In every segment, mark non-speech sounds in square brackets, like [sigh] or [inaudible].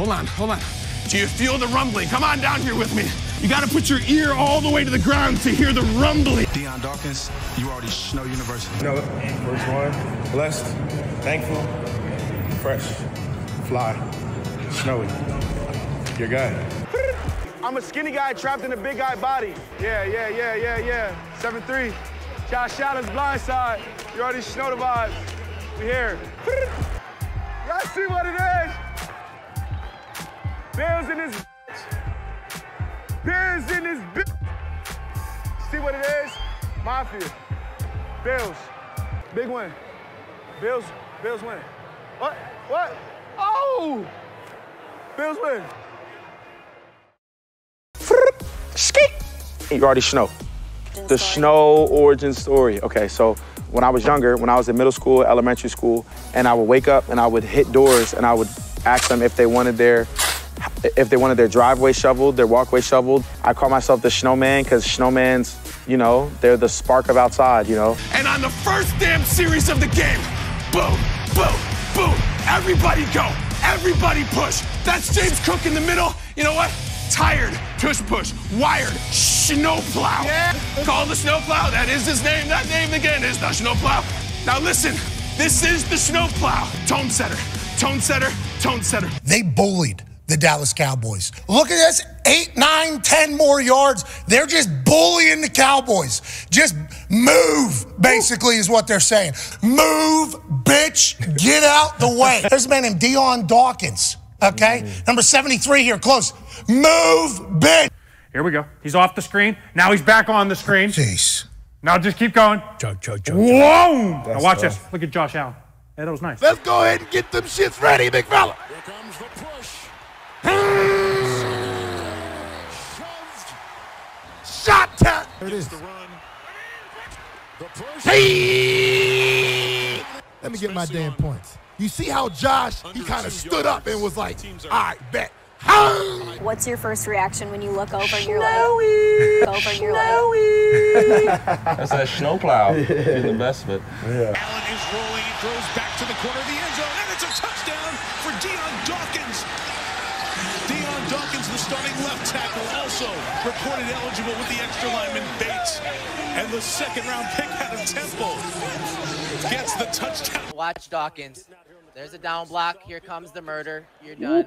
hold on, hold on. Do you feel the rumbling? Come on down here with me. You gotta put your ear all the way to the ground to hear the rumbling. Dion Dawkins, you already Snow University. You know, first one, blessed, thankful, fresh, fly, snowy. Your guy. I'm a skinny guy trapped in a big guy body. Yeah, yeah, yeah, yeah, yeah. 7-3. Josh Allen's blind side. You already know the vibes. We here. Y'all see what it is? Bills in this bitch. Bills in this bitch. See what it is? Mafia. Bills. Big win. Bills. Bills win. What? What? Oh! Bills win. You already know. The snow origin story. Okay, so when I was younger, when I was in middle school, elementary school, and I would wake up and I would hit doors and I would ask them if they wanted their if they wanted their driveway shoveled, their walkway shoveled. I call myself the snowman because snowmans, you know, they're the spark of outside, you know. And on the first damn series of the game, boom, boom, boom, everybody go, everybody push. That's James Cook in the middle. You know what? Tired, tush push, wired, snowplow. Yeah. Call the snowplow. That is his name. That name again is the snowplow. Now listen, this is the snowplow. Tone setter, tone setter, tone setter. They bullied the Dallas Cowboys. Look at this eight, nine, ten more yards. They're just bullying the Cowboys. Just move, basically, is what they're saying. Move, bitch, get out the way. [laughs] There's a man named Dion Dawkins, okay? Number 73 here, close. Move, bitch. Here we go. He's off the screen. Now he's back on the screen. Jeez. Now just keep going. Joe, Joe, Joe. Whoa! Now watch this. Look at Josh Allen. Yeah, that was nice. Let's go ahead and get them shits ready, big fella. It is. The run. The push. Hey! Let me get my damn points. You see how Josh, he kind of stood up and was like, all right, bet. What's your first reaction when you look over and you're like, over and you're like, That's that snowplow. Getting the best of it. Allen is rolling. He throws back to the corner of the end zone, and it's a touchdown for Dion Dawkins. Dion Dawkins, the starting left tackle, also reported eligible with the extra lineman Bates. And the second round pick out of Temple gets the touchdown. Watch Dawkins. There's a down block. Here comes the murder. You're done.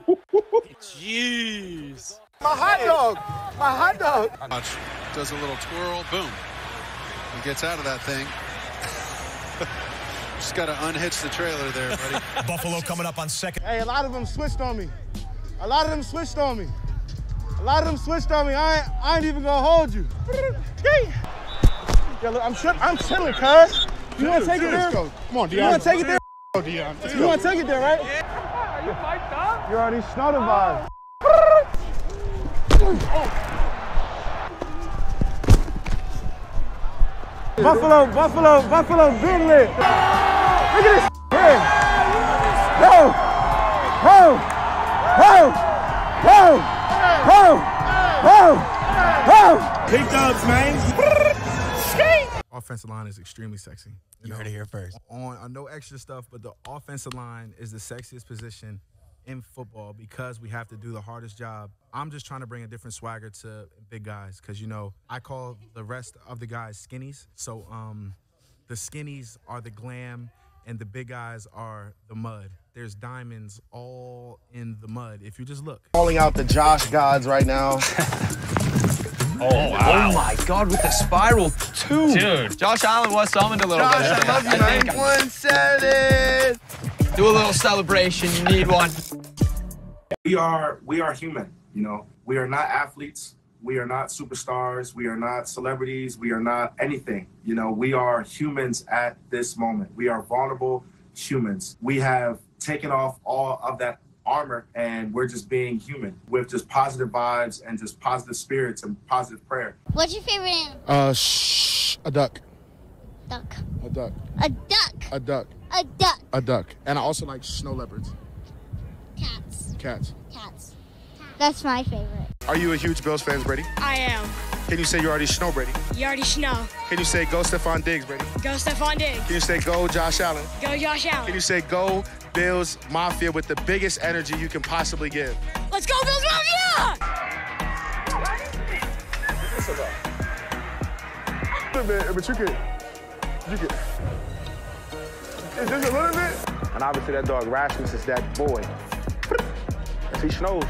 Jeez. My hot dog. My hot dog. Watch. Does a little twirl. Boom. He gets out of that thing. [laughs] Just got to unhitch the trailer there, buddy. [laughs] Buffalo coming up on second. Hey, a lot of them switched on me. A lot of them switched on me. A lot of them switched on me. I ain't, I ain't even gonna hold you. Yeah, look, I'm chill, I'm chilling, cuz. You wanna take it there? Come on, You wanna take it there? Go, Dion. You wanna take it there, right? Are you mic'd up? You already know the vibe. Buffalo, Buffalo, Buffalo, big lit. Look at this here. Ho, Big dubs, man. Offensive line is extremely sexy. You, heard it here first. On, on no extra stuff, but the offensive line is the sexiest position in football because we have to do the hardest job. I'm just trying to bring a different swagger to big guys because you know I call the rest of the guys skinnies. So um, the skinnies are the glam, and the big guys are the mud. There's diamonds all in the mud. If you just look. Calling out the Josh gods right now. [laughs] Oh, wow. Oh my God, with the spiral too. Dude. Josh Allen was summoned a little Josh, bit. I love you, man. One seven. Do a little celebration. You need one. we are we are human you know we are not athletes we are not superstars we are not celebrities we are not anything you know we are humans at this moment we are vulnerable humans we have taken off all of that armor and we're just being human with just positive vibes and just positive spirits and positive prayer What's your favorite animal? Uh, shh, a duck. Duck. A duck. A duck. A duck. A duck. A duck. And I also like snow leopards. Cats. Cats. Cats. That's my favorite. Are you a huge Bills fan, Brady? I am. Can you say you already snow, Brady? You already snow. Can you say go Stefon Diggs, Brady? Go Stefon Diggs. Can you say go Josh Allen? Go Josh Allen. Can you say go Bills Mafia with the biggest energy you can possibly give? Let's go Bills Mafia! But you can, you can. Is this a little bit? And obviously that dog Rasmus is that boy. He snows.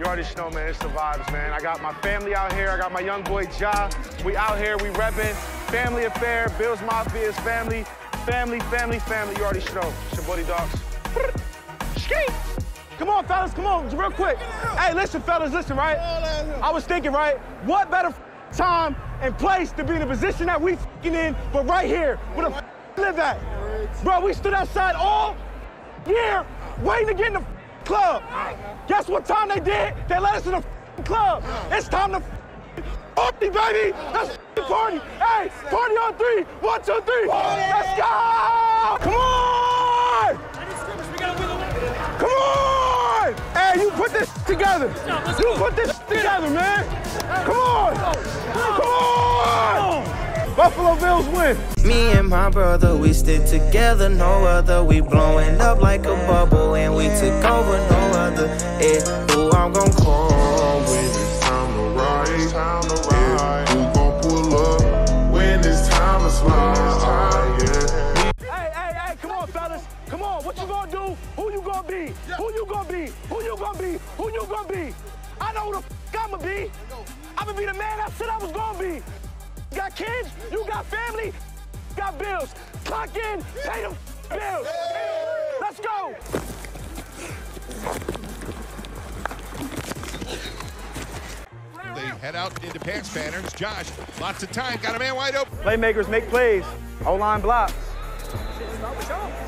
You already know, man. It's the vibes, man. I got my family out here. I got my young boy Ja. We out here. We repping. Family affair. Bills Mafia is family. Family, family, family. You already know. It's your buddy dogs. Ski. Come on, fellas. Come on, real quick. Hey, listen, fellas. Listen, right? I was thinking, right? What better time and place to be in the position that we in, but right here, where the live at? Bro, we stood outside all year waiting to get in the club. Guess what time they did? They let us in the club. It's time to party, baby. Let's party. Hey, party on three. One, two, three. Let's go. Come on. Come on. Hey, you put this together. You put this together, man. Come on. Come on. Buffalo Bills win. Me and my brother, we stick together, no other. We blowing up like a bubble, and we took over no other. Eh, who I'm gonna call when it's time to ride? Time to ride. who gon' pull up when it's time to slide? Yeah. Hey, hey, hey, come on, fellas. Come on, what you gonna do? Who you gonna be? Who you gonna be? Who you gonna be? Who you gonna be? I know who the f I'ma be. I'ma be the man I said I was gonna be. You got kids, you got family, got bills. Clock in, pay them bills. Let's go. They head out into pass patterns. Josh, lots of time, got a man wide open. Playmakers make plays. O-line blocks.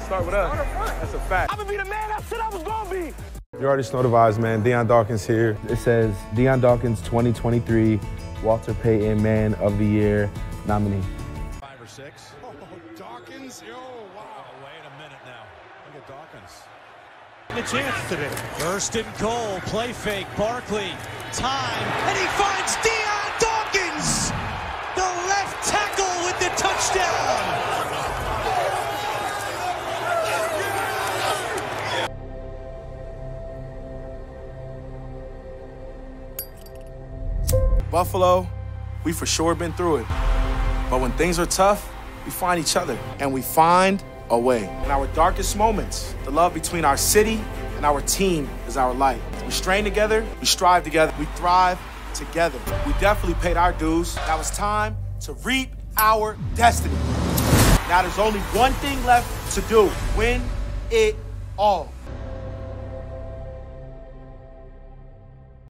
Start with us. That's a fact. I'ma be the man I said I was gonna be. You already know the vibes, man. Dion Dawkins here. It says Dion Dawkins 2023 Walter Payton Man of the Year nominee. Five or six. Oh, Dawkins. Oh, wow. Oh, wait a minute now. Look at Dawkins. A chance today. First and goal. Play fake. Barkley. Time. And he finds Dion Buffalo, we for sure been through it. But when things are tough, we find each other and we find a way. In our darkest moments, the love between our city and our team is our light. We strain together, we strive together, we thrive together. We definitely paid our dues. Now it's time to reap our destiny. Now there's only one thing left to do win it all.